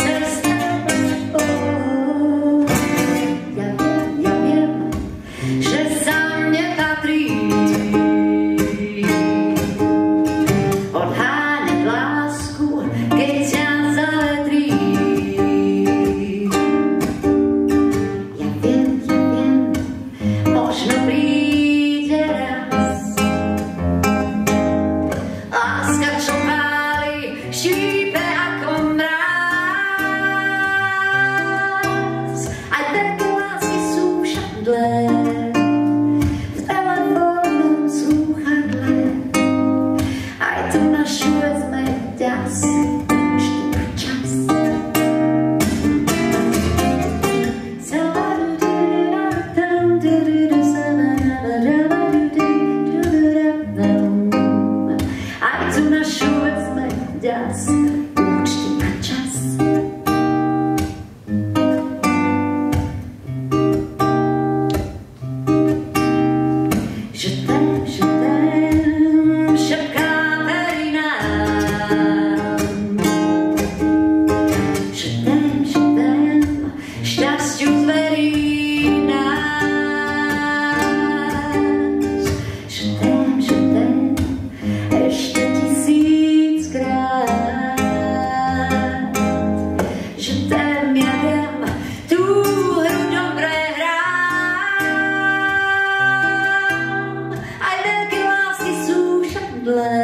Pri Yes. blood.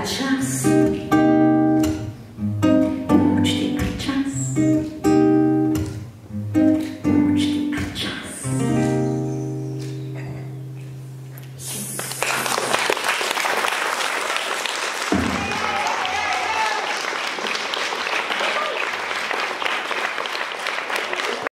minaccia